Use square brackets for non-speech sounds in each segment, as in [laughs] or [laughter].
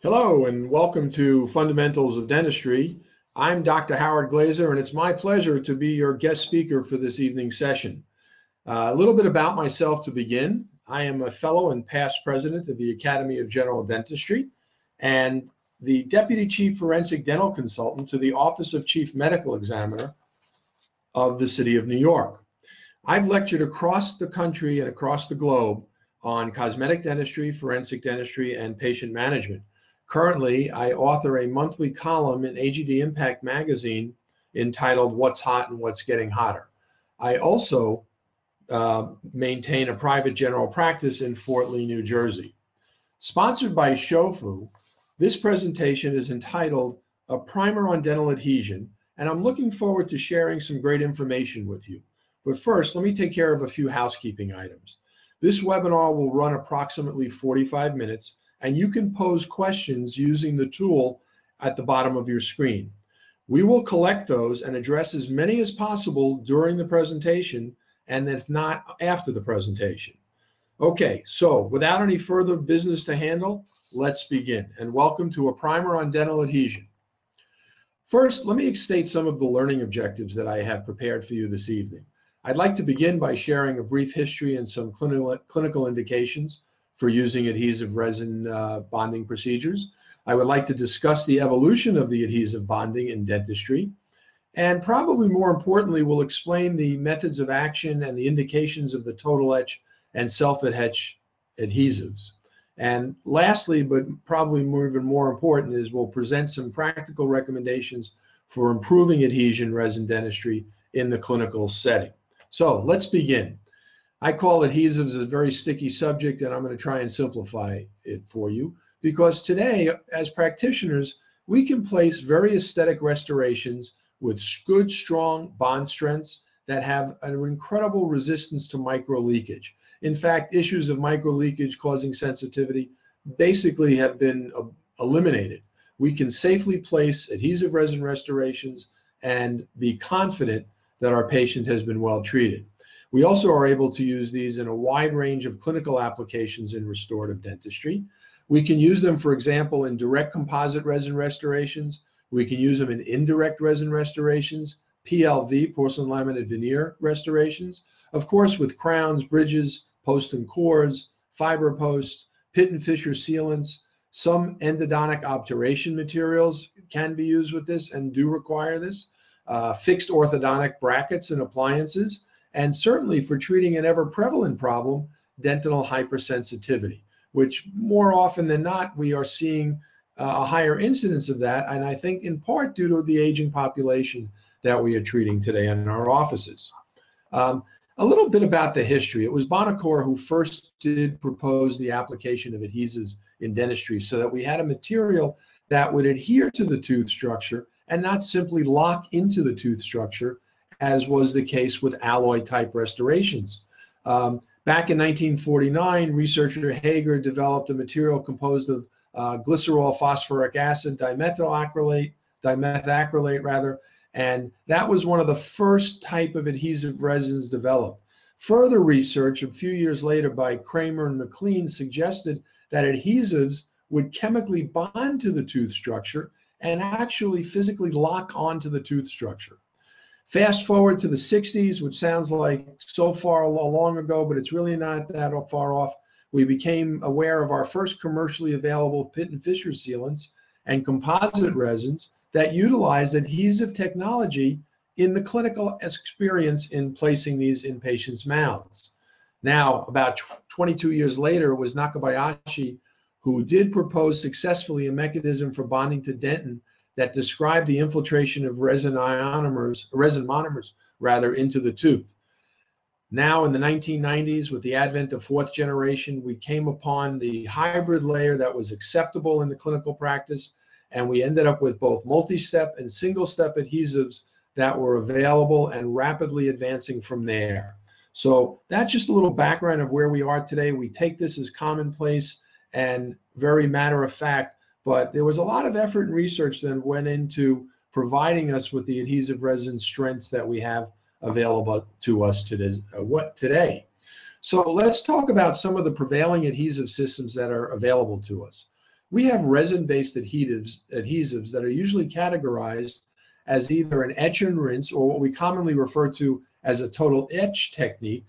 Hello and welcome to Fundamentals of Dentistry. I'm Dr. Howard Glazer and it's my pleasure to be your guest speaker for this evening's session. Uh, a little bit about myself to begin. I am a fellow and past president of the Academy of General Dentistry and the Deputy Chief Forensic Dental Consultant to the Office of Chief Medical Examiner of the City of New York. I've lectured across the country and across the globe on cosmetic dentistry, forensic dentistry, and patient management. Currently, I author a monthly column in AGD Impact magazine entitled What's Hot and What's Getting Hotter. I also uh, maintain a private general practice in Fort Lee, New Jersey. Sponsored by Shofu, this presentation is entitled A Primer on Dental Adhesion, and I'm looking forward to sharing some great information with you. But first, let me take care of a few housekeeping items. This webinar will run approximately 45 minutes and you can pose questions using the tool at the bottom of your screen. We will collect those and address as many as possible during the presentation and if not after the presentation. Okay, so without any further business to handle, let's begin. And welcome to a primer on dental adhesion. First, let me state some of the learning objectives that I have prepared for you this evening. I'd like to begin by sharing a brief history and some clinical, clinical indications for using adhesive resin uh, bonding procedures. I would like to discuss the evolution of the adhesive bonding in dentistry. And probably more importantly, we'll explain the methods of action and the indications of the total etch and self-etch adhesives. And lastly, but probably more, even more important, is we'll present some practical recommendations for improving adhesion resin dentistry in the clinical setting. So let's begin. I call adhesives a very sticky subject, and I'm going to try and simplify it for you because today, as practitioners, we can place very aesthetic restorations with good, strong bond strengths that have an incredible resistance to micro leakage. In fact, issues of micro leakage causing sensitivity basically have been uh, eliminated. We can safely place adhesive resin restorations and be confident that our patient has been well treated. We also are able to use these in a wide range of clinical applications in restorative dentistry. We can use them, for example, in direct composite resin restorations. We can use them in indirect resin restorations, PLV, porcelain laminate veneer restorations. Of course, with crowns, bridges, posts and cores, fiber posts, pit and fissure sealants, some endodontic obturation materials can be used with this and do require this. Uh, fixed orthodontic brackets and appliances and certainly for treating an ever prevalent problem, dental hypersensitivity, which more often than not, we are seeing uh, a higher incidence of that, and I think in part due to the aging population that we are treating today in our offices. Um, a little bit about the history. It was Buonocore who first did propose the application of adhesives in dentistry so that we had a material that would adhere to the tooth structure and not simply lock into the tooth structure as was the case with alloy type restorations. Um, back in 1949, researcher Hagger developed a material composed of uh, glycerol phosphoric acid dimethylacrylate, dimethacrylate rather, and that was one of the first type of adhesive resins developed. Further research a few years later by Kramer and McLean suggested that adhesives would chemically bond to the tooth structure and actually physically lock onto the tooth structure. Fast forward to the 60s, which sounds like so far a long ago, but it's really not that far off. We became aware of our first commercially available pit and fissure sealants and composite resins that utilize adhesive technology in the clinical experience in placing these in patients' mouths. Now, about 22 years later, it was Nakabayashi who did propose successfully a mechanism for bonding to dentin that describe the infiltration of resin ionomers, resin monomers rather, into the tooth. Now in the 1990s, with the advent of fourth generation, we came upon the hybrid layer that was acceptable in the clinical practice, and we ended up with both multi-step and single-step adhesives that were available and rapidly advancing from there. So that's just a little background of where we are today. We take this as commonplace and very matter of fact but there was a lot of effort and research that went into providing us with the adhesive resin strengths that we have available to us today. Uh, what today? So let's talk about some of the prevailing adhesive systems that are available to us. We have resin-based adhesives, adhesives that are usually categorized as either an etch and rinse or what we commonly refer to as a total etch technique,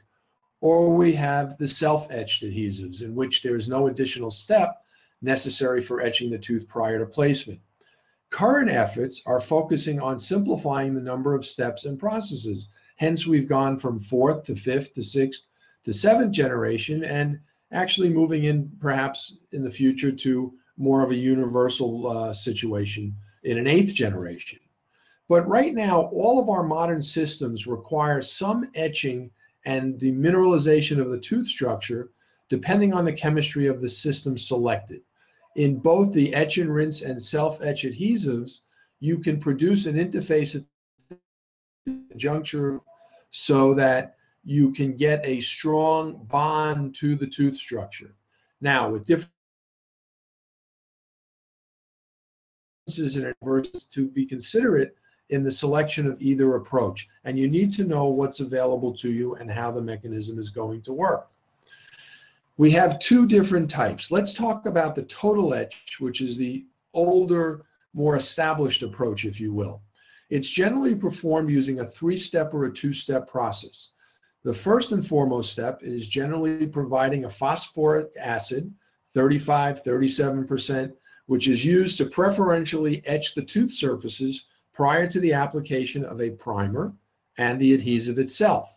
or we have the self-etched adhesives in which there is no additional step necessary for etching the tooth prior to placement. Current efforts are focusing on simplifying the number of steps and processes. Hence, we've gone from fourth to fifth to sixth to seventh generation and actually moving in perhaps in the future to more of a universal uh, situation in an eighth generation. But right now, all of our modern systems require some etching and demineralization of the tooth structure depending on the chemistry of the system selected. In both the etch and rinse and self-etch adhesives, you can produce an interface at the juncture so that you can get a strong bond to the tooth structure. Now, with different and adversities to be considerate in the selection of either approach. And you need to know what's available to you and how the mechanism is going to work. We have two different types. Let's talk about the total etch, which is the older, more established approach, if you will. It's generally performed using a three-step or a two-step process. The first and foremost step is generally providing a phosphoric acid, 35, 37%, which is used to preferentially etch the tooth surfaces prior to the application of a primer and the adhesive itself.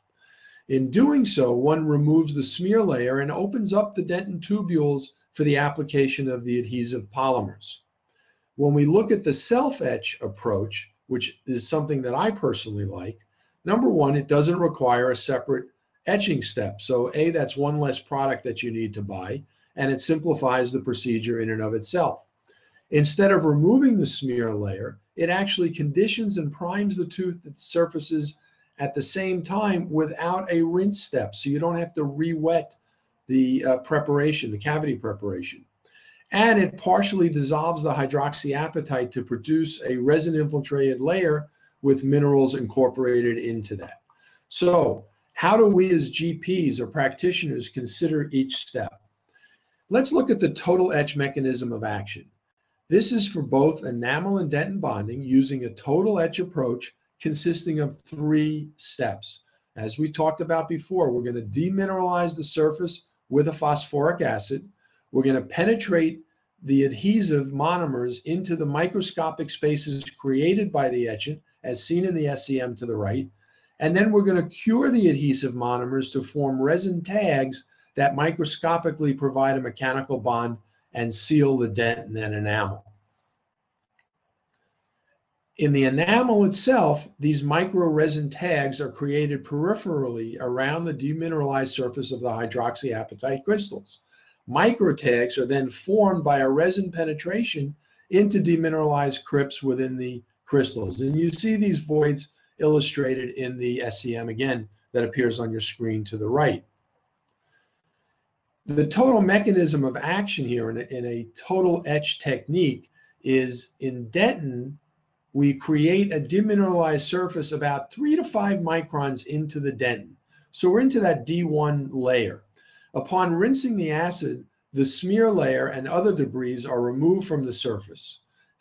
In doing so, one removes the smear layer and opens up the dentin tubules for the application of the adhesive polymers. When we look at the self-etch approach, which is something that I personally like, number one, it doesn't require a separate etching step. So A, that's one less product that you need to buy, and it simplifies the procedure in and of itself. Instead of removing the smear layer, it actually conditions and primes the tooth surfaces at the same time without a rinse step. So you don't have to re-wet the uh, preparation, the cavity preparation. And it partially dissolves the hydroxyapatite to produce a resin infiltrated layer with minerals incorporated into that. So how do we as GPs or practitioners consider each step? Let's look at the total etch mechanism of action. This is for both enamel and dentin bonding using a total etch approach consisting of three steps. As we talked about before, we're going to demineralize the surface with a phosphoric acid. We're going to penetrate the adhesive monomers into the microscopic spaces created by the etchant, as seen in the SEM to the right. And then we're going to cure the adhesive monomers to form resin tags that microscopically provide a mechanical bond and seal the dentin and then enamel. In the enamel itself, these micro resin tags are created peripherally around the demineralized surface of the hydroxyapatite crystals. Micro tags are then formed by a resin penetration into demineralized crypts within the crystals. And you see these voids illustrated in the SEM again that appears on your screen to the right the total mechanism of action here in a, in a total etch technique is in dentin, we create a demineralized surface about three to five microns into the dentin. So we're into that D1 layer. Upon rinsing the acid, the smear layer and other debris are removed from the surface.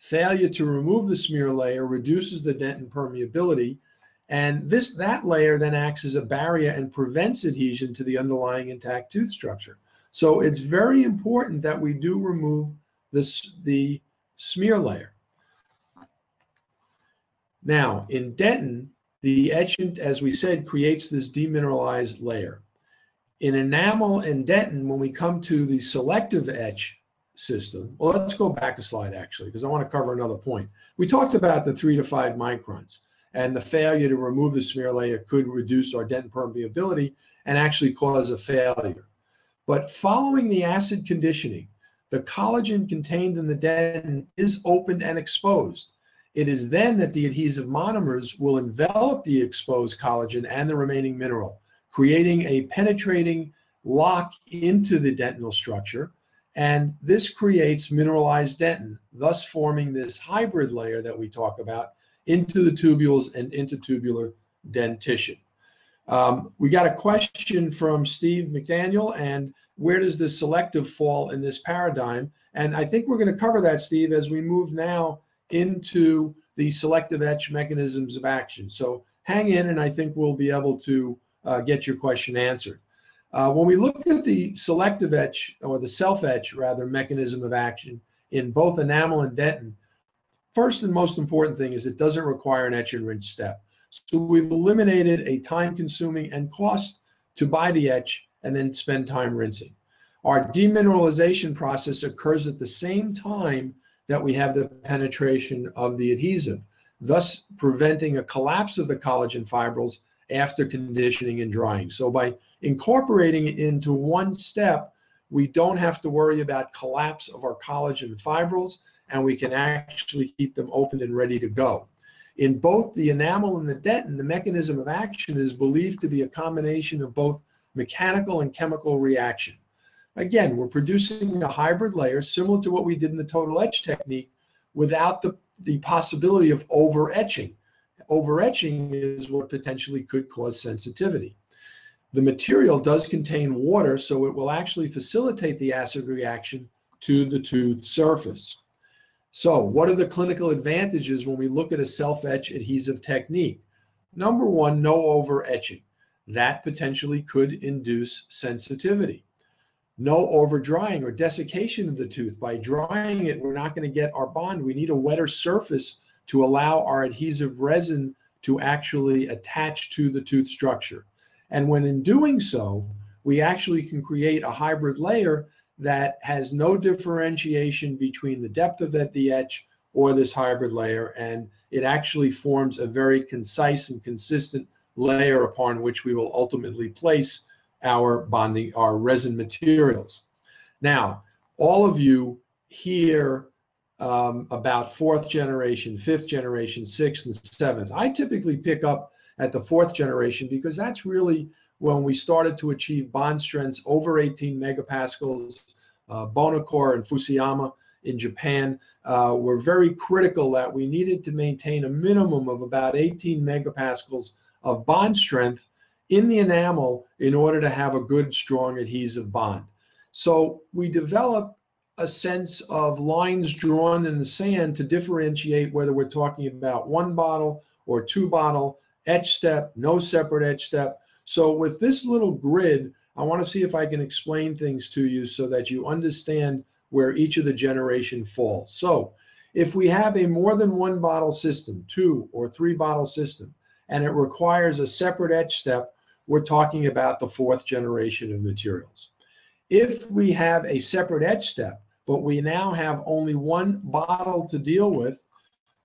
Failure to remove the smear layer reduces the dentin permeability, and this that layer then acts as a barrier and prevents adhesion to the underlying intact tooth structure. So it's very important that we do remove this, the smear layer. Now, in dentin, the etchant, as we said, creates this demineralized layer. In enamel and dentin, when we come to the selective etch system, well, let's go back a slide actually, because I want to cover another point. We talked about the three to five microns, and the failure to remove the smear layer could reduce our dentin permeability and actually cause a failure. But following the acid conditioning, the collagen contained in the dentin is opened and exposed. It is then that the adhesive monomers will envelop the exposed collagen and the remaining mineral, creating a penetrating lock into the dentinal structure. And this creates mineralized dentin, thus forming this hybrid layer that we talk about into the tubules and intertubular dentition. Um, we got a question from Steve McDaniel, and where does the selective fall in this paradigm? And I think we're going to cover that, Steve, as we move now into the selective etch mechanisms of action. So hang in, and I think we'll be able to uh, get your question answered. Uh, when we look at the selective etch, or the self-etch, rather, mechanism of action in both enamel and dentin, first and most important thing is it doesn't require an etch and rinse step. So we've eliminated a time-consuming and cost to buy the etch and then spend time rinsing. Our demineralization process occurs at the same time that we have the penetration of the adhesive, thus preventing a collapse of the collagen fibrils after conditioning and drying. So by incorporating it into one step, we don't have to worry about collapse of our collagen fibrils, and we can actually keep them open and ready to go. In both the enamel and the dentin, the mechanism of action is believed to be a combination of both mechanical and chemical reaction. Again, we're producing a hybrid layer similar to what we did in the total etch technique without the, the possibility of over etching. Over etching is what potentially could cause sensitivity. The material does contain water, so it will actually facilitate the acid reaction to the tooth surface. So what are the clinical advantages when we look at a self-etch adhesive technique? Number one, no over etching. That potentially could induce sensitivity. No over drying or desiccation of the tooth. By drying it, we're not going to get our bond. We need a wetter surface to allow our adhesive resin to actually attach to the tooth structure. And when in doing so, we actually can create a hybrid layer that has no differentiation between the depth of the etch or this hybrid layer, and it actually forms a very concise and consistent layer upon which we will ultimately place our bonding, our resin materials. Now, all of you hear um, about fourth generation, fifth generation, sixth, and seventh. I typically pick up at the fourth generation because that's really when we started to achieve bond strengths over 18 megapascals. Uh, Buonocore and Fusayama in Japan uh, were very critical that we needed to maintain a minimum of about 18 megapascals of bond strength in the enamel in order to have a good, strong adhesive bond. So we develop a sense of lines drawn in the sand to differentiate whether we're talking about one bottle or two bottle, etch step, no separate etch step. So with this little grid, I want to see if I can explain things to you so that you understand where each of the generation falls. So if we have a more than one bottle system, two or three bottle system, and it requires a separate etch step, we're talking about the fourth generation of materials. If we have a separate etch step, but we now have only one bottle to deal with,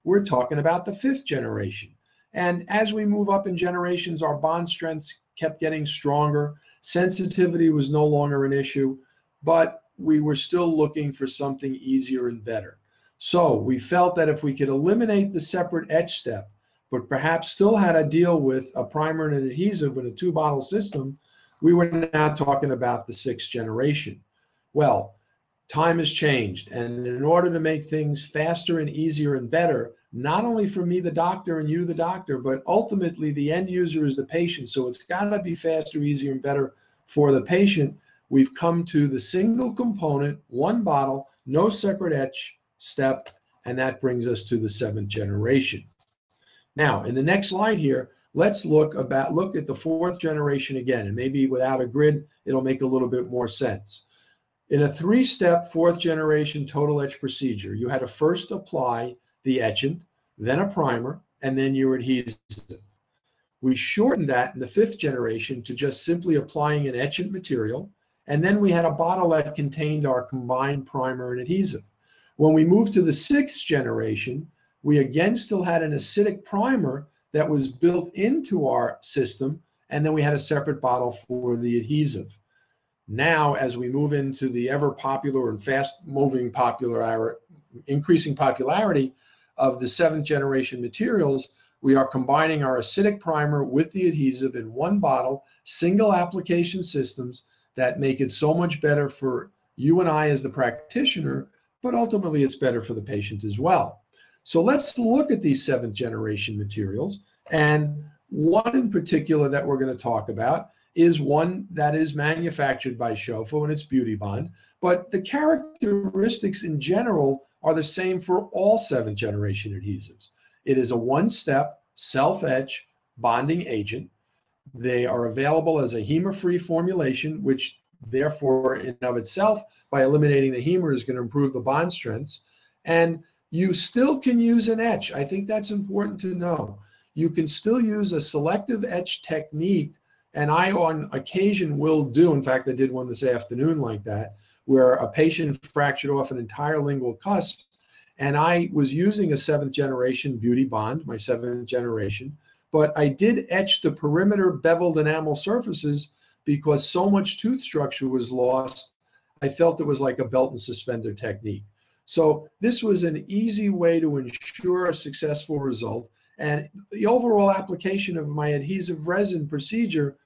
we're talking about the fifth generation. And as we move up in generations, our bond strengths kept getting stronger. Sensitivity was no longer an issue, but we were still looking for something easier and better. So we felt that if we could eliminate the separate etch step but perhaps still had to deal with a primer and an adhesive with a two bottle system, we were now talking about the sixth generation. Well, time has changed, and in order to make things faster and easier and better, not only for me, the doctor, and you, the doctor, but ultimately the end user is the patient. So it's got to be faster, easier, and better for the patient. We've come to the single component, one bottle, no separate etch step, and that brings us to the seventh generation. Now, in the next slide here, let's look about look at the fourth generation again, and maybe without a grid, it'll make a little bit more sense. In a three-step fourth generation total etch procedure, you had to first apply the etchant, then a primer, and then your adhesive. We shortened that in the fifth generation to just simply applying an etchant material, and then we had a bottle that contained our combined primer and adhesive. When we moved to the sixth generation, we again still had an acidic primer that was built into our system, and then we had a separate bottle for the adhesive. Now, as we move into the ever popular and fast moving popular, increasing popularity of the seventh generation materials, we are combining our acidic primer with the adhesive in one bottle, single application systems that make it so much better for you and I as the practitioner, but ultimately it's better for the patient as well. So let's look at these seventh generation materials. And one in particular that we're going to talk about is one that is manufactured by Shofu and it's BeautiBond, but the characteristics in general are the same for all seventh generation adhesives. It is a one-step self-etch bonding agent. They are available as a HEMA-free formulation, which therefore in of itself, by eliminating the HEMA is going to improve the bond strengths. And you still can use an etch. I think that's important to know. You can still use a selective etch technique and I, on occasion, will do, in fact, I did one this afternoon like that, where a patient fractured off an entire lingual cusp, and I was using a seventh generation BeautiBond, my seventh generation, but I did etch the perimeter beveled enamel surfaces because so much tooth structure was lost, I felt it was like a belt and suspender technique. So this was an easy way to ensure a successful result. And the overall application of my adhesive resin procedure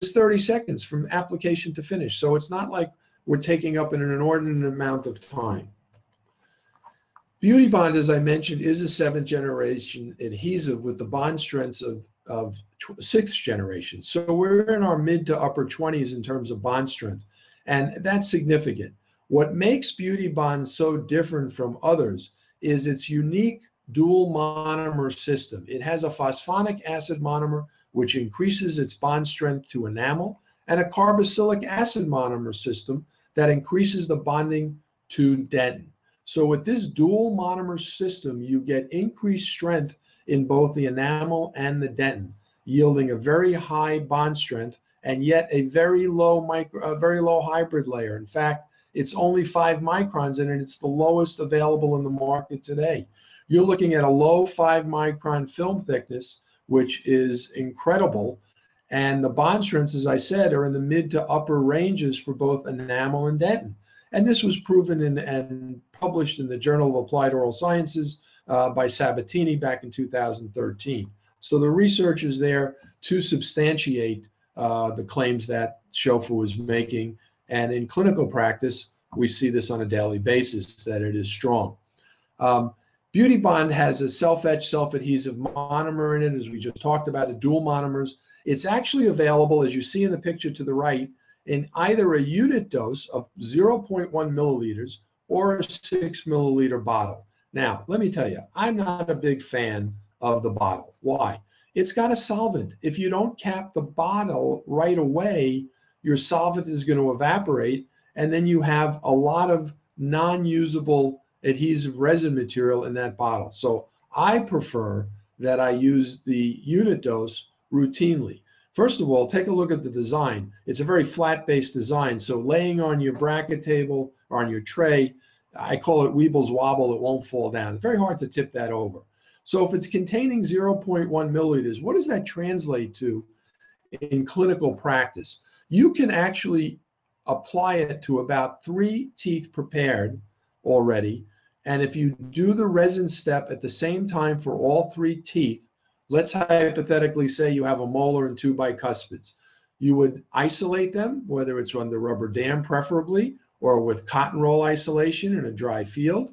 is 30 seconds from application to finish. So it's not like we're taking up an inordinate amount of time. BeautiBond, as I mentioned, is a seventh generation adhesive with the bond strengths of, of sixth generation. So we're in our mid to upper 20s in terms of bond strength. And that's significant. What makes BeautiBond so different from others is its unique dual monomer system. It has a phosphonic acid monomer which increases its bond strength to enamel, and a carboxylic acid monomer system that increases the bonding to dentin. So with this dual monomer system, you get increased strength in both the enamel and the dentin, yielding a very high bond strength and yet a very low micro, a very low hybrid layer. In fact, it's only five microns and it's the lowest available in the market today. You're looking at a low five micron film thickness which is incredible. And the bond strengths, as I said, are in the mid to upper ranges for both enamel and dentin. And this was proven in, and published in the Journal of Applied Oral Sciences uh, by Sabatini back in 2013. So the research is there to substantiate uh, the claims that Shofu was making. And in clinical practice, we see this on a daily basis that it is strong. Um, BeautiBond has a self-etch, self-adhesive monomer in it, as we just talked about, the dual monomers. It's actually available, as you see in the picture to the right, in either a unit dose of 0.1 milliliters or a 6 milliliter bottle. Now, let me tell you, I'm not a big fan of the bottle. Why? It's got a solvent. If you don't cap the bottle right away, your solvent is going to evaporate, and then you have a lot of non-usable adhesive resin material in that bottle. So I prefer that I use the unit dose routinely. First of all, take a look at the design. It's a very flat-based design, so laying on your bracket table or on your tray, I call it Weeble's Wobble, it won't fall down. It's very hard to tip that over. So if it's containing 0.1 milliliters, what does that translate to in clinical practice? You can actually apply it to about three teeth prepared already and if you do the resin step at the same time for all three teeth, let's hypothetically say you have a molar and two bicuspids. You would isolate them, whether it's on the rubber dam preferably, or with cotton roll isolation in a dry field.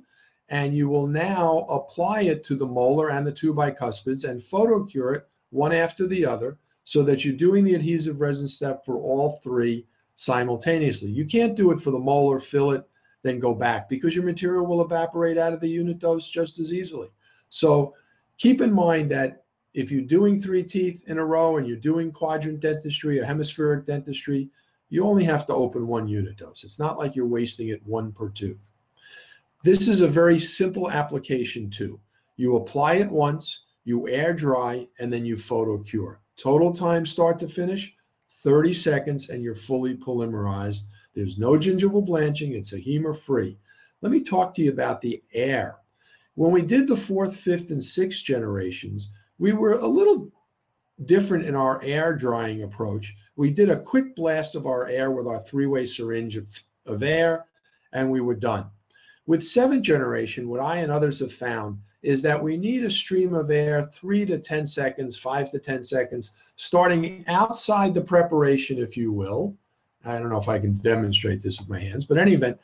And you will now apply it to the molar and the two bicuspids and photocure it one after the other so that you're doing the adhesive resin step for all three simultaneously. You can't do it for the molar fillet then go back because your material will evaporate out of the unit dose just as easily. So keep in mind that if you're doing three teeth in a row and you're doing quadrant dentistry or hemispheric dentistry, you only have to open one unit dose. It's not like you're wasting it one per tooth. This is a very simple application too. You apply it once, you air dry, and then you photo cure. Total time start to finish, 30 seconds, and you're fully polymerized there's no gingival blanching. It's a HEMA free. Let me talk to you about the air. When we did the fourth, fifth, and sixth generations, we were a little different in our air drying approach. We did a quick blast of our air with our three-way syringe of, of air, and we were done. With seventh generation, what I and others have found is that we need a stream of air three to 10 seconds, five to 10 seconds, starting outside the preparation, if you will, I don't know if I can demonstrate this with my hands, but any event,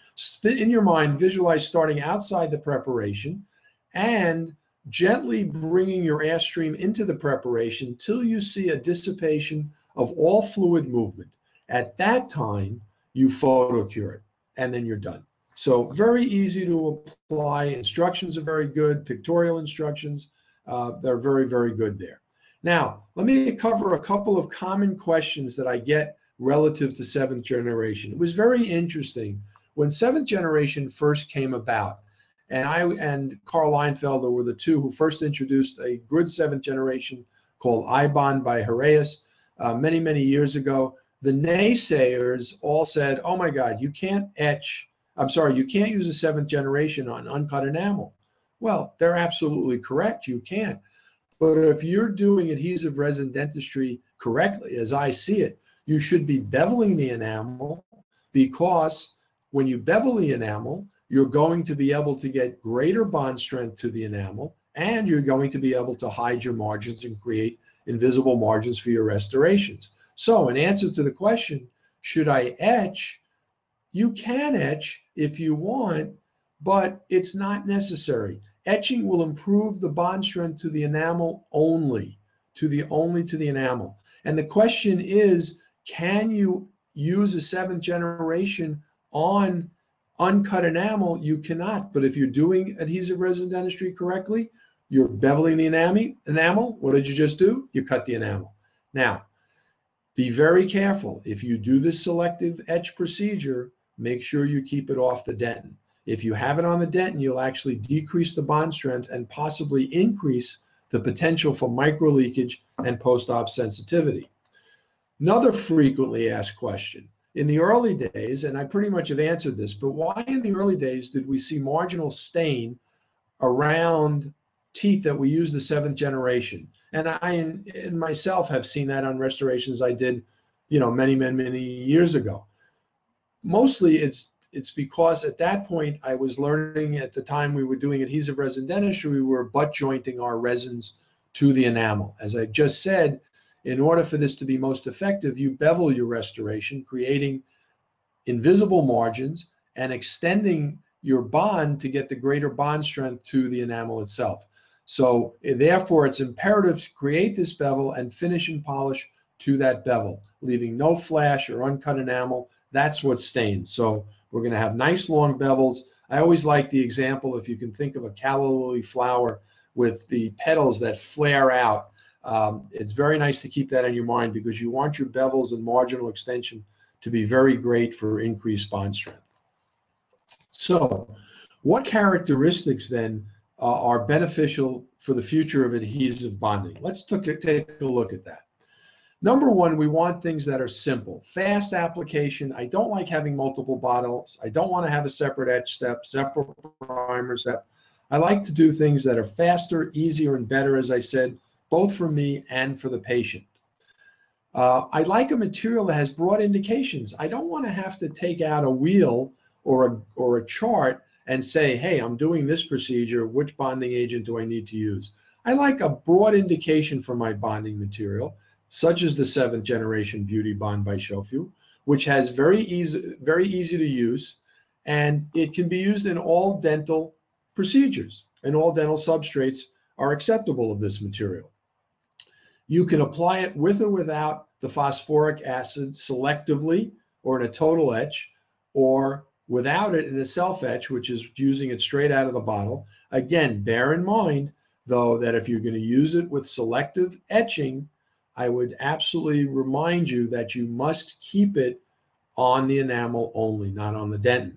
in your mind, visualize starting outside the preparation and gently bringing your air stream into the preparation till you see a dissipation of all fluid movement. At that time, you photocure it, and then you're done. So very easy to apply. Instructions are very good. Pictorial instructions, uh, they're very, very good there. Now, let me cover a couple of common questions that I get relative to seventh generation. It was very interesting when seventh generation first came about. And I and Karl Leinfelder were the two who first introduced a good seventh generation called iBond by Heraeus uh, many, many years ago. The naysayers all said, oh my God, you can't etch I'm sorry, you can't use a seventh generation on uncut enamel. Well, they're absolutely correct. You can't. But if you're doing adhesive resin dentistry correctly, as I see it, you should be beveling the enamel because when you bevel the enamel, you're going to be able to get greater bond strength to the enamel and you're going to be able to hide your margins and create invisible margins for your restorations. So in answer to the question, should I etch you can etch if you want, but it's not necessary. Etching will improve the bond strength to the enamel only, to the only to the enamel. And the question is, can you use a seventh generation on uncut enamel? You cannot. But if you're doing adhesive resin dentistry correctly, you're beveling the enamel. What did you just do? You cut the enamel. Now, be very careful. If you do this selective etch procedure, make sure you keep it off the dentin. If you have it on the dentin, you'll actually decrease the bond strength and possibly increase the potential for micro leakage and post-op sensitivity. Another frequently asked question. In the early days, and I pretty much have answered this, but why in the early days did we see marginal stain around teeth that we use the seventh generation? And I and myself have seen that on restorations I did, you know, many, many, many years ago mostly it's it's because at that point I was learning at the time we were doing adhesive resin dentistry, we were butt jointing our resins to the enamel. As I just said, in order for this to be most effective, you bevel your restoration, creating invisible margins and extending your bond to get the greater bond strength to the enamel itself. So therefore, it's imperative to create this bevel and finish and polish to that bevel, leaving no flash or uncut enamel that's what stains. So we're going to have nice long bevels. I always like the example, if you can think of a calla lily flower with the petals that flare out. Um, it's very nice to keep that in your mind because you want your bevels and marginal extension to be very great for increased bond strength. So what characteristics then uh, are beneficial for the future of adhesive bonding? Let's take a look at that. Number one, we want things that are simple. Fast application. I don't like having multiple bottles. I don't want to have a separate etch step, separate primer step. I like to do things that are faster, easier, and better, as I said, both for me and for the patient. Uh, I like a material that has broad indications. I don't want to have to take out a wheel or a, or a chart and say, hey, I'm doing this procedure. Which bonding agent do I need to use? I like a broad indication for my bonding material such as the seventh generation BeautiBond by Shofu, which has very easy, very easy to use, and it can be used in all dental procedures, and all dental substrates are acceptable of this material. You can apply it with or without the phosphoric acid selectively or in a total etch, or without it in a self etch, which is using it straight out of the bottle. Again, bear in mind, though, that if you're going to use it with selective etching, I would absolutely remind you that you must keep it on the enamel only, not on the dentin.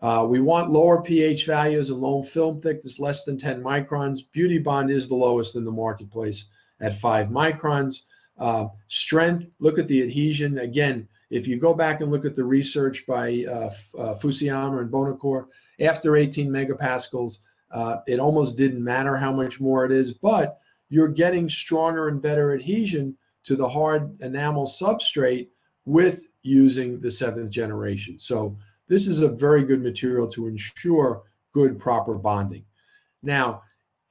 Uh, we want lower pH values and low film thickness less than 10 microns. BeautiBond is the lowest in the marketplace at 5 microns. Uh, strength, look at the adhesion. Again, if you go back and look at the research by uh, uh Fusayama and Buonocore, after 18 megapascals, uh, it almost didn't matter how much more it is, but you're getting stronger and better adhesion to the hard enamel substrate with using the seventh generation. So this is a very good material to ensure good proper bonding. Now,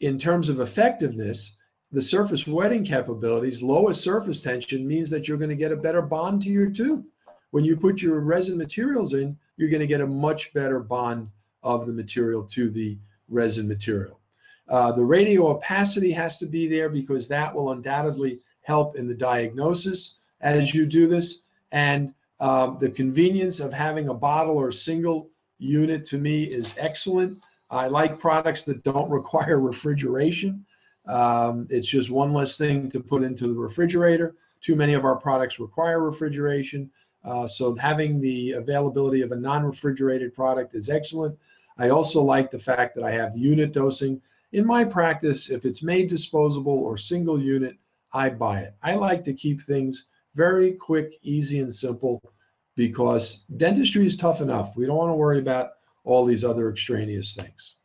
in terms of effectiveness, the surface wetting capabilities, lowest surface tension means that you're going to get a better bond to your tooth. When you put your resin materials in, you're going to get a much better bond of the material to the resin material. Uh, the radio opacity has to be there because that will undoubtedly help in the diagnosis as you do this. And um, the convenience of having a bottle or a single unit to me is excellent. I like products that don't [laughs] require refrigeration. Um, it's just one less thing to put into the refrigerator. Too many of our products require refrigeration. Uh, so having the availability of a non-refrigerated product is excellent. I also like the fact that I have unit dosing. In my practice, if it's made disposable or single unit, I buy it. I like to keep things very quick, easy, and simple because dentistry is tough enough. We don't want to worry about all these other extraneous things.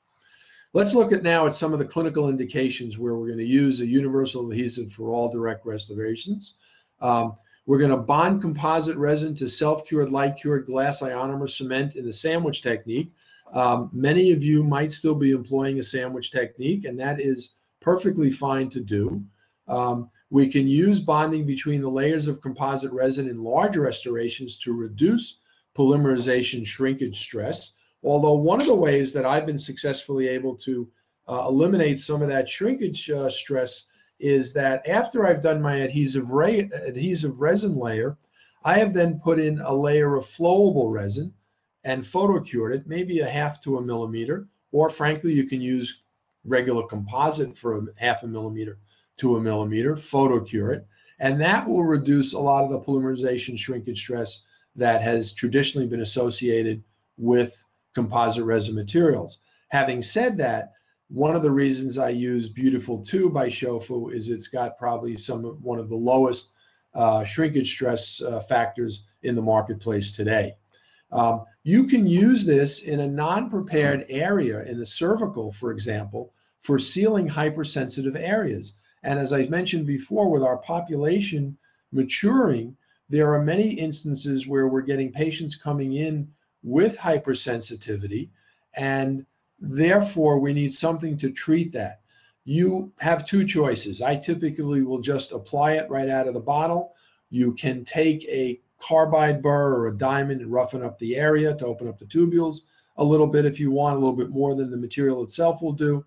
Let's look at now at some of the clinical indications where we're going to use a universal adhesive for all direct restorations. Um, we're going to bond composite resin to self-cured, light-cured glass ionomer cement in the sandwich technique. Um, many of you might still be employing a sandwich technique, and that is perfectly fine to do. Um, we can use bonding between the layers of composite resin in large restorations to reduce polymerization shrinkage stress. Although one of the ways that I've been successfully able to uh, eliminate some of that shrinkage uh, stress is that after I've done my adhesive, adhesive resin layer, I have then put in a layer of flowable resin and photocured it, maybe a half to a millimeter, or frankly, you can use regular composite for a half a millimeter to a millimeter, photocure it, and that will reduce a lot of the polymerization shrinkage stress that has traditionally been associated with composite resin materials. Having said that, one of the reasons I use Beautifil 2 by Shofu is it's got probably some one of the lowest uh, shrinkage stress uh, factors in the marketplace today. Um, you can use this in a non-prepared area in the cervical, for example, for sealing hypersensitive areas. And as I mentioned before, with our population maturing, there are many instances where we're getting patients coming in with hypersensitivity, and therefore we need something to treat that. You have two choices. I typically will just apply it right out of the bottle. You can take a carbide burr or a diamond and roughen up the area to open up the tubules a little bit if you want, a little bit more than the material itself will do.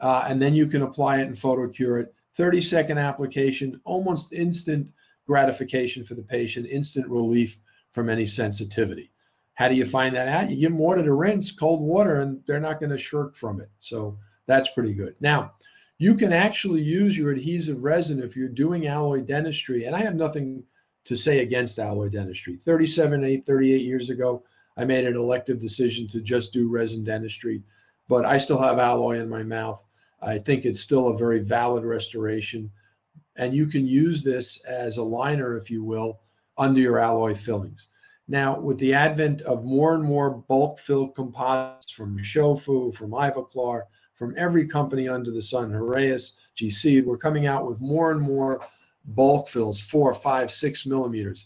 Uh, and then you can apply it and photocure it. 30 second application, almost instant gratification for the patient, instant relief from any sensitivity. How do you find that out? You give them water to rinse, cold water, and they're not going to shirk from it. So that's pretty good. Now, you can actually use your adhesive resin if you're doing alloy dentistry, and I have nothing to say against alloy dentistry. 37, 8, 38 years ago, I made an elective decision to just do resin dentistry, but I still have alloy in my mouth. I think it's still a very valid restoration. And you can use this as a liner, if you will, under your alloy fillings. Now, with the advent of more and more bulk fill composites from Shofu, from Ivoclar, from every company under the sun, Heraeus, GC, we're coming out with more and more bulk fills, four, five, six millimeters.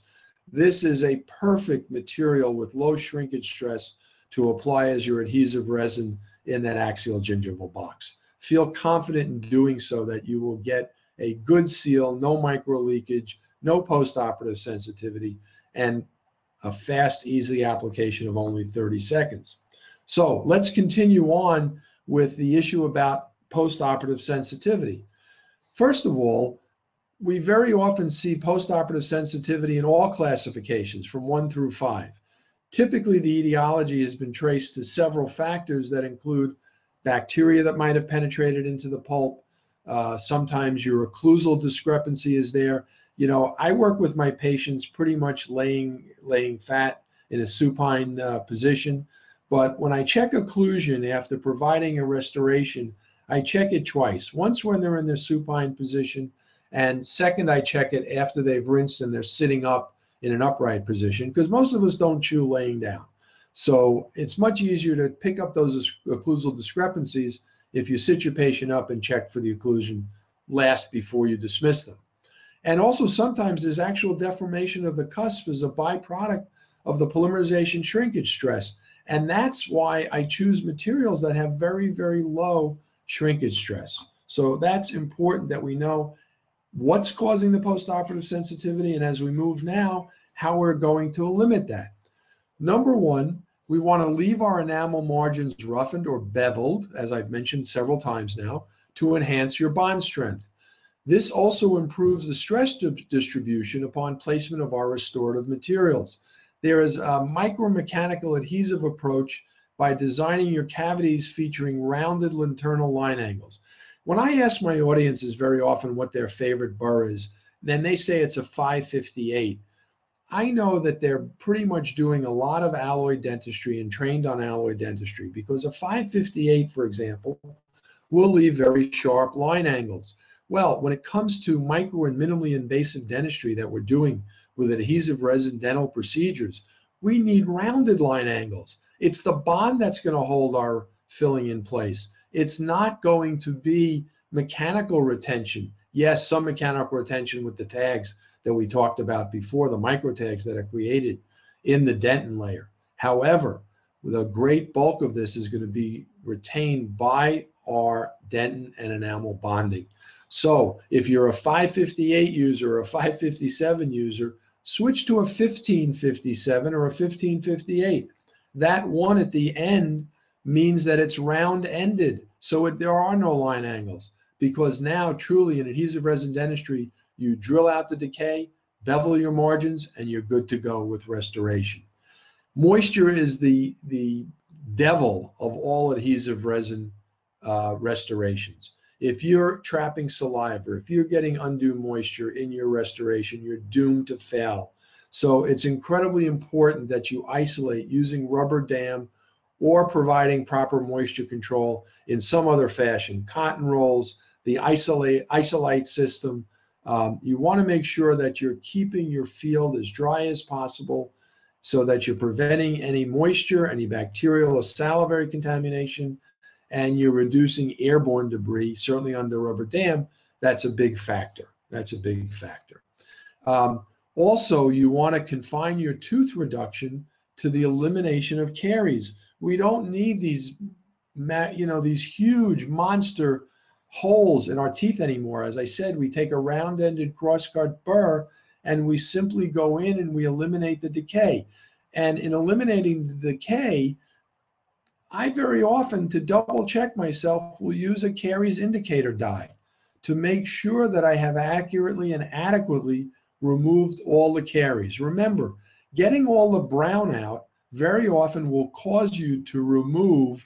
This is a perfect material with low shrinkage stress to apply as your adhesive resin in that axial gingival box feel confident in doing so that you will get a good seal, no micro leakage, no post-operative sensitivity, and a fast, easy application of only 30 seconds. So let's continue on with the issue about post-operative sensitivity. First of all, we very often see post-operative sensitivity in all classifications from one through five. Typically, the etiology has been traced to several factors that include bacteria that might have penetrated into the pulp. Uh, sometimes your occlusal discrepancy is there. You know, I work with my patients pretty much laying laying fat in a supine uh, position, but when I check occlusion after providing a restoration, I check it twice. Once when they're in their supine position, and second I check it after they've rinsed and they're sitting up in an upright position because most of us don't chew laying down. So it's much easier to pick up those occlusal discrepancies if you sit your patient up and check for the occlusion last before you dismiss them. And also sometimes there's actual deformation of the cusp as a byproduct of the polymerization shrinkage stress. And that's why I choose materials that have very, very low shrinkage stress. So that's important that we know what's causing the postoperative sensitivity and as we move now, how we're going to limit that. Number one, We want to leave our enamel margins roughened or beveled, as I've mentioned several times now, to enhance your bond strength. This also improves the stress distribution upon placement of our restorative materials. There is a micromechanical adhesive approach by designing your cavities featuring rounded lanternal line angles. When I ask my audiences very often what their favorite burr is, then they say it's a 558. I know that they're pretty much doing a lot of alloy dentistry and trained on alloy dentistry because a 558, for example, will leave very sharp line angles. Well, when it comes to micro and minimally invasive dentistry that we're doing with adhesive resin dental procedures, we need rounded line angles. It's the bond that's going to hold our filling in place. It's not going to be mechanical retention. Yes, some mechanical retention with the tags that we talked about before, the micro tags that are created in the dentin layer. However, the great bulk of this is going to be retained by our dentin and enamel bonding. So if you're a 558 user or a 557 user, switch to a 1557 or a 1558. That one at the end means that it's round ended. So it, there are no line angles because now truly in adhesive resin dentistry, you drill out the decay, bevel your margins, and you're good to go with restoration. Moisture is the, the devil of all adhesive resin uh, restorations. If you're trapping saliva, if you're getting undue moisture in your restoration, you're doomed to fail. So it's incredibly important that you isolate using rubber dam or providing proper moisture control in some other fashion. Cotton rolls, the isolate, isolite system. Um, you want to make sure that you're keeping your field as dry as possible so that you're preventing any moisture, any bacterial or salivary contamination, and you're reducing airborne debris, certainly under rubber dam, that's a big factor. That's a big factor. Um, also, you want to confine your tooth reduction to the elimination of caries. We don't need these, you know, these huge monster holes in our teeth anymore. As I said, we take a round-ended crossguard burr and we simply go in and we eliminate the decay. And in eliminating the decay, I very often, to double check myself, will use a caries indicator dye to make sure that I have accurately and adequately removed all the caries. Remember, getting all the brown out very often will cause you to remove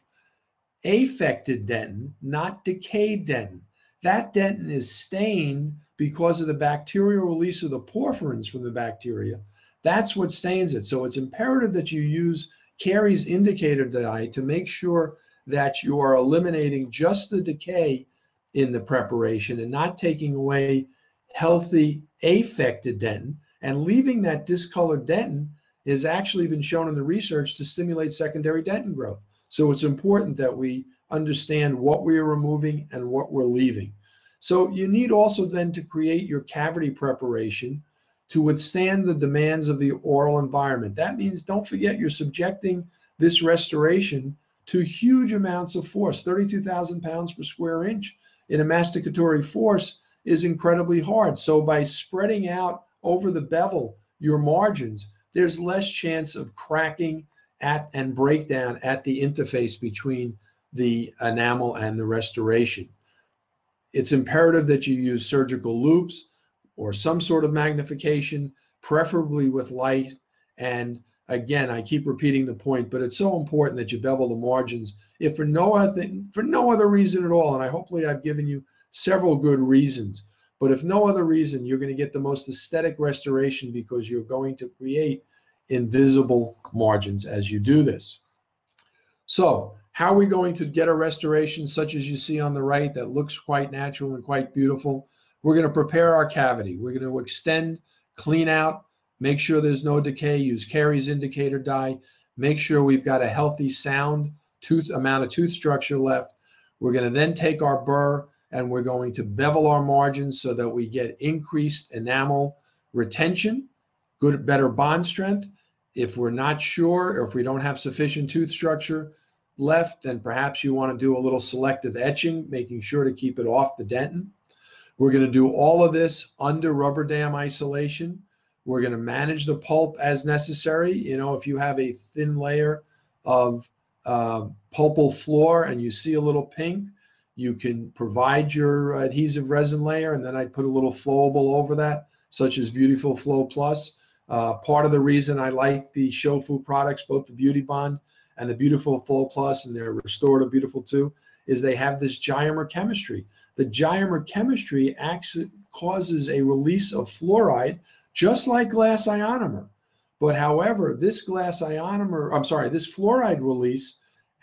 affected dentin, not decayed dentin. That dentin is stained because of the bacterial release of the porphyrins from the bacteria. That's what stains it. So it's imperative that you use caries indicator dye to make sure that you are eliminating just the decay in the preparation and not taking away healthy affected dentin and leaving that discolored dentin has actually been shown in the research to stimulate secondary dentin growth. So it's important that we understand what we are removing and what we're leaving. So you need also then to create your cavity preparation to withstand the demands of the oral environment. That means don't forget you're subjecting this restoration to huge amounts of force. 32,000 pounds per square inch in a masticatory force is incredibly hard. So by spreading out over the bevel your margins, there's less chance of cracking at and breakdown at the interface between the enamel and the restoration. It's imperative that you use surgical loupes or some sort of magnification, preferably with light. And again, I keep repeating the point, but it's so important that you bevel the margins, if for no other for no other reason at all. And I hopefully I've given you several good reasons. But if no other reason, you're going to get the most aesthetic restoration because you're going to create invisible margins as you do this. So how are we going to get a restoration such as you see on the right that looks quite natural and quite beautiful? We're going to prepare our cavity. We're going to extend, clean out, make sure there's no decay, use caries indicator dye, make sure we've got a healthy sound tooth amount of tooth structure left. We're going to then take our burr and we're going to bevel our margins so that we get increased enamel retention, good, better bond strength. If we're not sure or if we don't have sufficient tooth structure left, then perhaps you want to do a little selective etching, making sure to keep it off the dentin. We're going to do all of this under rubber dam isolation. We're going to manage the pulp as necessary. You know, if you have a thin layer of uh, pulpal floor and you see a little pink, you can provide your adhesive resin layer and then I'd put a little flowable over that, such as Beautifil Flow Plus. Uh, part of the reason I like the Shofu products, both the BeautiBond and the Beautifil Flow Plus and their Restorative Beautifil 2, is they have this giomer chemistry. The giomer chemistry causes a release of fluoride, just like glass ionomer. But however, this glass ionomer, I'm sorry, this fluoride release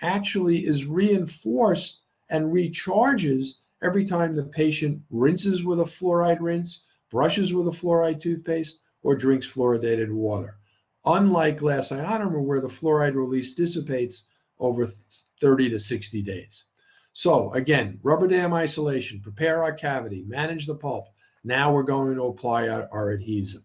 actually is reinforced and recharges every time the patient rinses with a fluoride rinse, brushes with a fluoride toothpaste, or drinks fluoridated water. Unlike glass ionomer, where the fluoride release dissipates over 30 to 60 days. So again, rubber dam isolation, prepare our cavity, manage the pulp. Now we're going to apply our, our adhesive.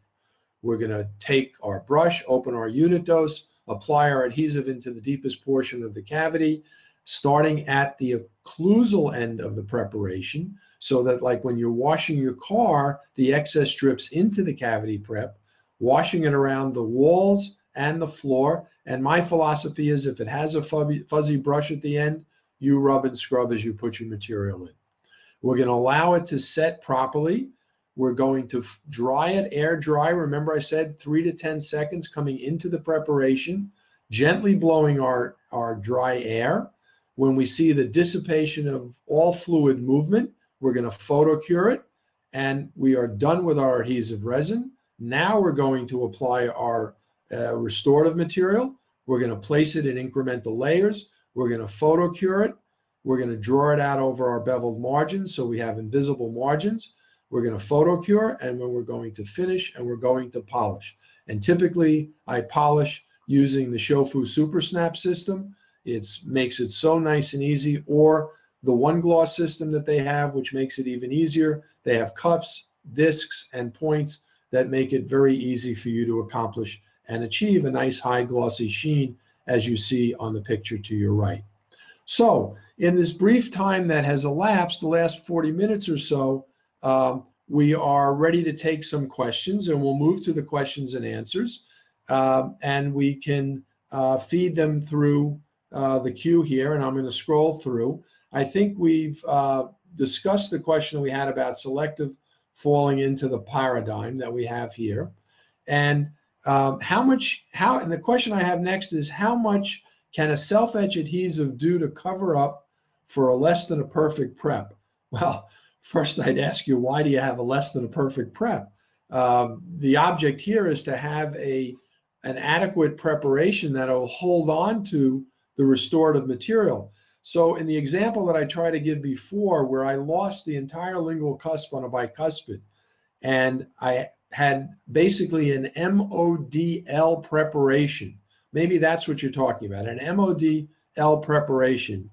We're going to take our brush, open our unit dose, apply our adhesive into the deepest portion of the cavity, starting at the occlusal end of the preparation, so that like when you're washing your car, the excess drips into the cavity prep, washing it around the walls and the floor. And my philosophy is if it has a fuzzy brush at the end, you rub and scrub as you put your material in. We're going to allow it to set properly. We're going to dry it air dry. Remember I said three to 10 seconds coming into the preparation, gently blowing our, our dry air. When we see the dissipation of all fluid movement, we're going to photocure it and we are done with our adhesive resin. Now we're going to apply our uh, restorative material. We're going to place it in incremental layers. We're going to photocure it. We're going to draw it out over our beveled margins so we have invisible margins. We're going to photocure and then we're going to finish and we're going to polish. And typically I polish using the Shofu Super Snap system. It makes it so nice and easy or the OneGloss system that they have which makes it even easier. They have cups, discs, and points that make it very easy for you to accomplish and achieve a nice high glossy sheen as you see on the picture to your right. So in this brief time that has elapsed, the last 40 minutes or so, um, we are ready to take some questions and we'll move to the questions and answers. Um, and we can uh, feed them through uh, the queue here and I'm going to scroll through. I think we've uh, discussed the question we had about selective falling into the paradigm that we have here. And um, how much, how, and the question I have next is how much can a self-etch adhesive do to cover up for a less than a perfect prep? [laughs] Well, first I'd ask you, why do you have a less than a perfect prep? Um, the object here is to have a an adequate preparation that will hold on to the restorative material. So in the example that I tried to give before, where I lost the entire lingual cusp on a bicuspid, and I had basically an MODL preparation. Maybe that's what you're talking about, an MODL preparation.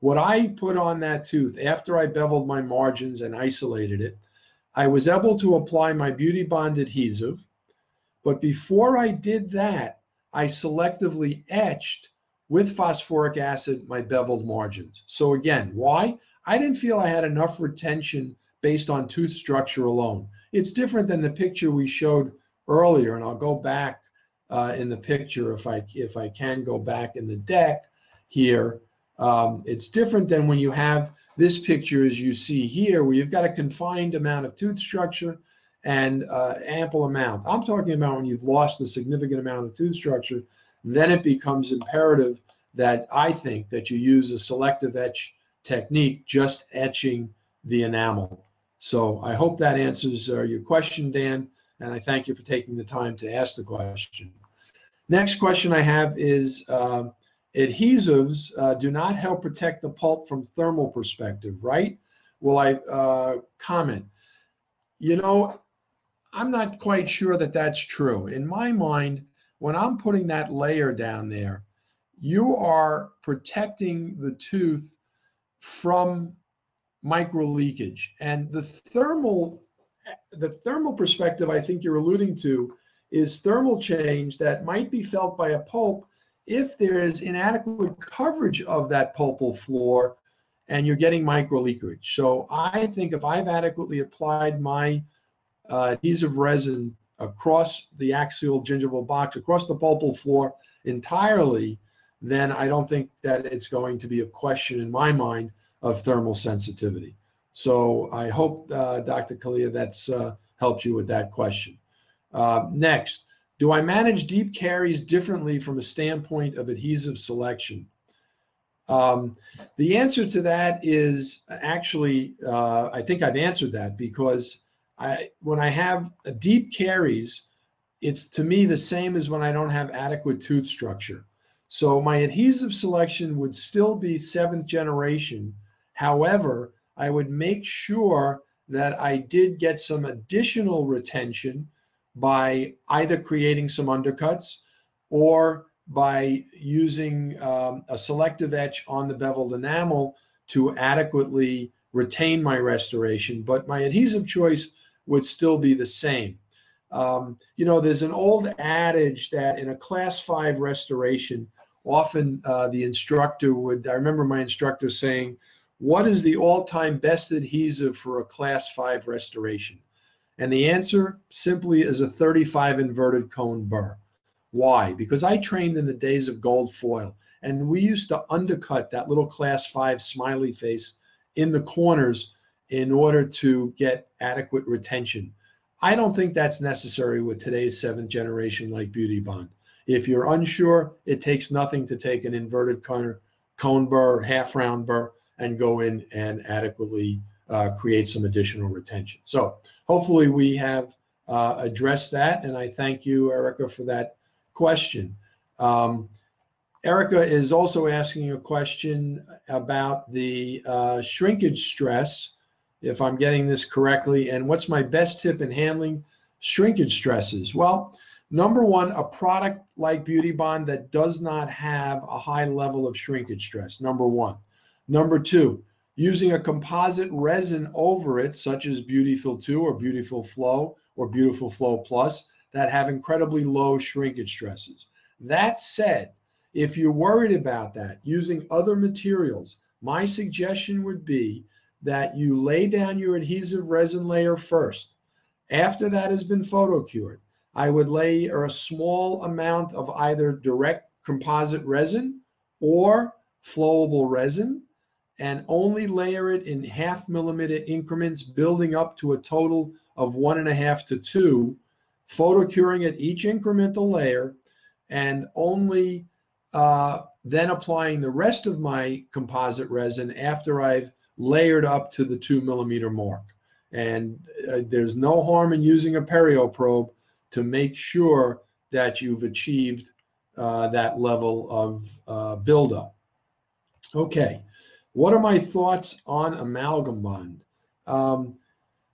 What I put on that tooth after I beveled my margins and isolated it, I was able to apply my BeautiBond adhesive, but before I did that, I selectively etched with phosphoric acid my beveled margins. So again, why? I didn't feel I had enough retention based on tooth structure alone. It's different than the picture we showed earlier, and I'll go back uh, in the picture if I if I can go back in the deck here. Um, it's different than when you have this picture as you see here, where you've got a confined amount of tooth structure and uh, ample amount. I'm talking about when you've lost a significant amount of tooth structure, then it becomes imperative that I think that you use a selective etch technique, just etching the enamel. So I hope that answers uh, your question, Dan, and I thank you for taking the time to ask the question. Next question I have is, uh, adhesives uh, do not help protect the pulp from thermal perspective, right? Will I uh, comment? You know, I'm not quite sure that that's true. In my mind, when I'm putting that layer down there, you are protecting the tooth from micro leakage. And the thermal, the thermal perspective I think you're alluding to is thermal change that might be felt by a pulp if there is inadequate coverage of that pulpal floor and you're getting micro leakage. So I think if I've adequately applied my uh, adhesive resin across the axial gingival box, across the pulpal floor entirely, then I don't think that it's going to be a question in my mind of thermal sensitivity. So I hope, uh, Dr. Kalia, that's uh, helped you with that question. Uh, next, do I manage deep caries differently from a standpoint of adhesive selection? Um, the answer to that is actually, uh, I think I've answered that because I, when I have deep caries, it's to me the same as when I don't have adequate tooth structure. So my adhesive selection would still be seventh generation. However, I would make sure that I did get some additional retention by either creating some undercuts or by using um, a selective etch on the beveled enamel to adequately retain my restoration, but my adhesive choice would still be the same. Um, you know, there's an old adage that in a class five restoration, often uh, the instructor would, I remember my instructor saying, what is the all-time best adhesive for a class five restoration? And the answer simply is a 35 inverted cone burr. Why? Because I trained in the days of gold foil, and we used to undercut that little class five smiley face in the corners in order to get adequate retention. I don't think that's necessary with today's seventh generation like BeautiBond. If you're unsure, it takes nothing to take an inverted cone, cone burr, half round burr, and go in and adequately uh, create some additional retention. So hopefully we have uh, addressed that, and I thank you, Erica, for that question. Um, Erica is also asking a question about the uh, shrinkage stress, if I'm getting this correctly, and what's my best tip in handling shrinkage stresses? Well, number one, a product like BeautiBond that does not have a high level of shrinkage stress, number one. Number two, using a composite resin over it, such as Beautifil 2 or Beautifil Flow or Beautifil Flow Plus, that have incredibly low shrinkage stresses. That said, if you're worried about that, using other materials, my suggestion would be that you lay down your adhesive resin layer first. After that has been photocured, I would lay a small amount of either direct composite resin or flowable resin and only layer it in half millimeter increments, building up to a total of one and a half to two photocuring at each incremental layer, and only uh, then applying the rest of my composite resin after I've layered up to the two millimeter mark. And uh, there's no harm in using a perio probe to make sure that you've achieved uh, that level of uh, buildup. Okay, what are my thoughts on amalgam bond? Um,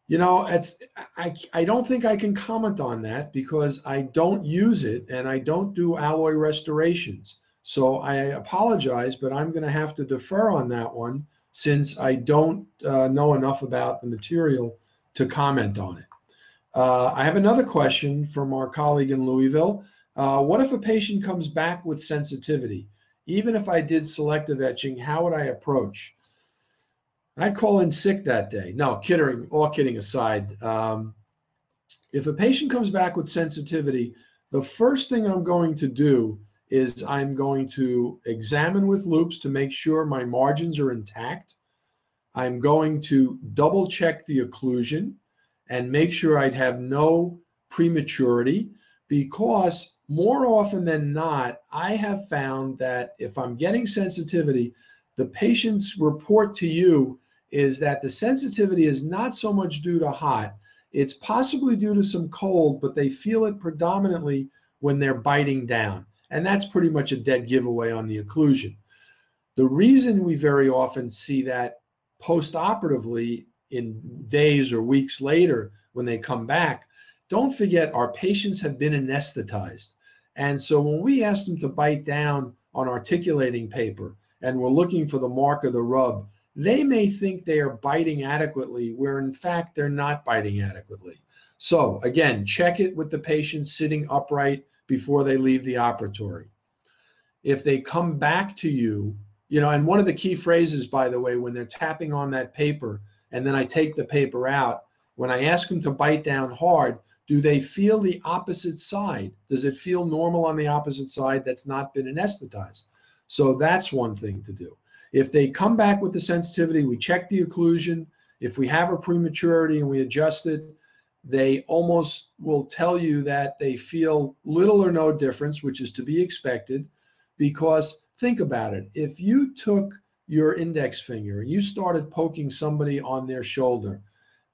you know, it's I I don't think I can comment on that because I don't use it and I don't do alloy restorations. So I apologize, but I'm going to have to defer on that one since I don't uh, know enough about the material to comment on it. Uh, I have another question from our colleague in Louisville. Uh, what if a patient comes back with sensitivity? Even if I did selective etching, how would I approach? I'd call in sick that day. No, kidding, all kidding aside. Um, if a patient comes back with sensitivity, the first thing I'm going to do is I'm going to examine with loupes to make sure my margins are intact. I'm going to double check the occlusion and make sure I'd have no prematurity because more often than not, I have found that if I'm getting sensitivity, the patients report to you is that the sensitivity is not so much due to hot. It's possibly due to some cold, but they feel it predominantly when they're biting down. And that's pretty much a dead giveaway on the occlusion. The reason we very often see that post-operatively in days or weeks later when they come back, don't forget our patients have been anesthetized. And so when we ask them to bite down on articulating paper and we're looking for the mark of the rub, they may think they are biting adequately where in fact they're not biting adequately. So again, check it with the patient sitting upright before they leave the operatory. If they come back to you, you know, and one of the key phrases, by the way, when they're tapping on that paper and then I take the paper out, when I ask them to bite down hard, do they feel the opposite side? Does it feel normal on the opposite side that's not been anesthetized? So that's one thing to do. If they come back with the sensitivity, we check the occlusion. If we have a prematurity and we adjust it, they almost will tell you that they feel little or no difference, which is to be expected, because think about it. If you took your index finger and you started poking somebody on their shoulder,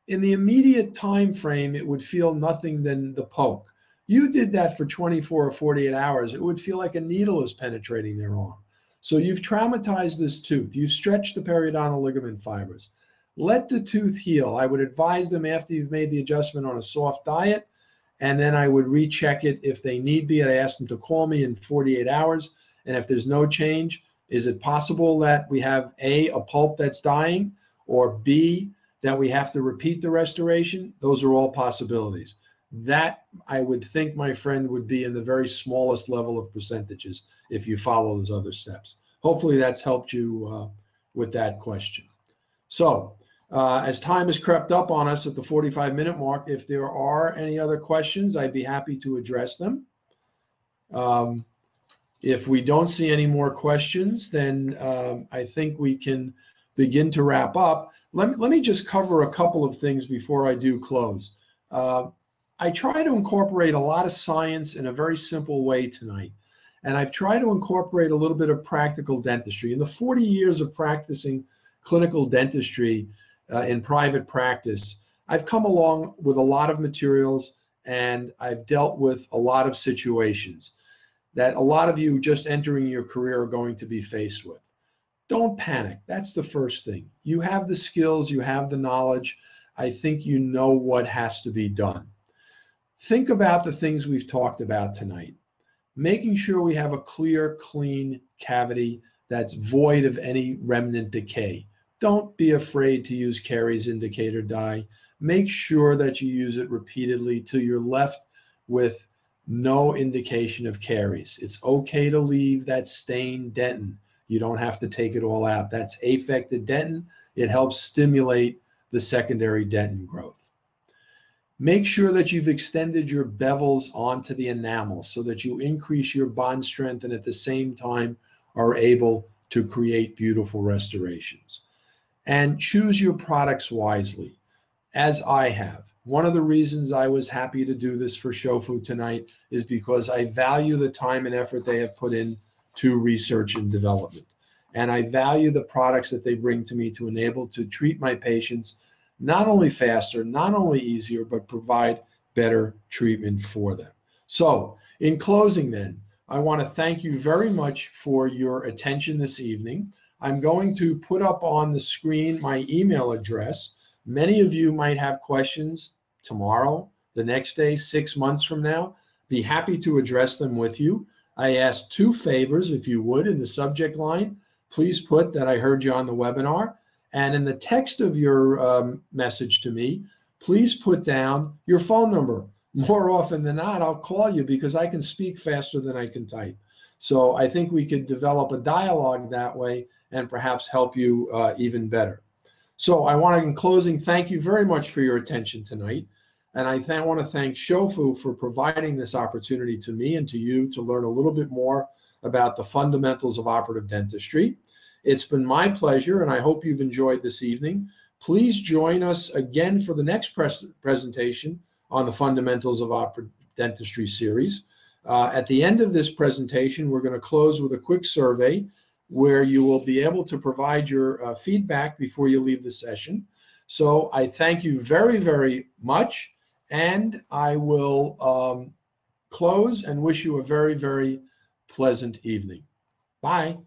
in the immediate time frame, it would feel nothing than the poke. You did that for 24 or 48 hours, it would feel like a needle is penetrating their arm. So you've traumatized this tooth. You've stretched the periodontal ligament fibers. Let the tooth heal. I would advise them after you've made the adjustment on a soft diet, and then I would recheck it if they need be. I ask them to call me in 48 hours, and if there's no change, is it possible that we have A, a pulp that's dying, or B, that we have to repeat the restoration? Those are all possibilities. That, I would think, my friend, would be in the very smallest level of percentages if you follow those other steps. Hopefully that's helped you uh, with that question. So, uh, as time has crept up on us at the 45 minute mark, if there are any other questions, I'd be happy to address them. Um, if we don't see any more questions, then um, I think we can begin to wrap up. Let me, let me just cover a couple of things before I do close. Uh, I try to incorporate a lot of science in a very simple way tonight. And I've tried to incorporate a little bit of practical dentistry. In the 40 years of practicing clinical dentistry uh, in private practice, I've come along with a lot of materials and I've dealt with a lot of situations that a lot of you just entering your career are going to be faced with. Don't panic. That's the first thing. You have the skills, you have the knowledge. I think you know what has to be done. Think about the things we've talked about tonight. Making sure we have a clear, clean cavity that's void of any remnant decay. Don't be afraid to use caries indicator dye. Make sure that you use it repeatedly till you're left with no indication of caries. It's okay to leave that stained dentin. You don't have to take it all out. That's affected dentin. It helps stimulate the secondary dentin growth. Make sure that you've extended your bevels onto the enamel so that you increase your bond strength and at the same time are able to create beautiful restorations. And choose your products wisely, as I have. One of the reasons I was happy to do this for Shofu tonight is because I value the time and effort they have put in to research and development. And I value the products that they bring to me to enable to treat my patients not only faster, not only easier, but provide better treatment for them. So, in closing, then, I want to thank you very much for your attention this evening. I'm going to put up on the screen my email address Many of you might have questions tomorrow, the next day, six months from now. Be happy to address them with you. I ask two favors, if you would, in the subject line. Please put that I heard you on the webinar. And in the text of your um, message to me, please put down your phone number. More often than not, I'll call you because I can speak faster than I can type. So I think we could develop a dialogue that way and perhaps help you uh, even better. So I want to, in closing, thank you very much for your attention tonight. And I want to thank Shofu for providing this opportunity to me and to you to learn a little bit more about the fundamentals of operative dentistry. It's been my pleasure, and I hope you've enjoyed this evening. Please join us again for the next pres- presentation on the fundamentals of operative dentistry series. Uh, at the end of this presentation, we're going to close with a quick survey where you will be able to provide your uh, feedback before you leave the session. So I thank you very, very much, and I will um, close and wish you a very, very pleasant evening. Bye.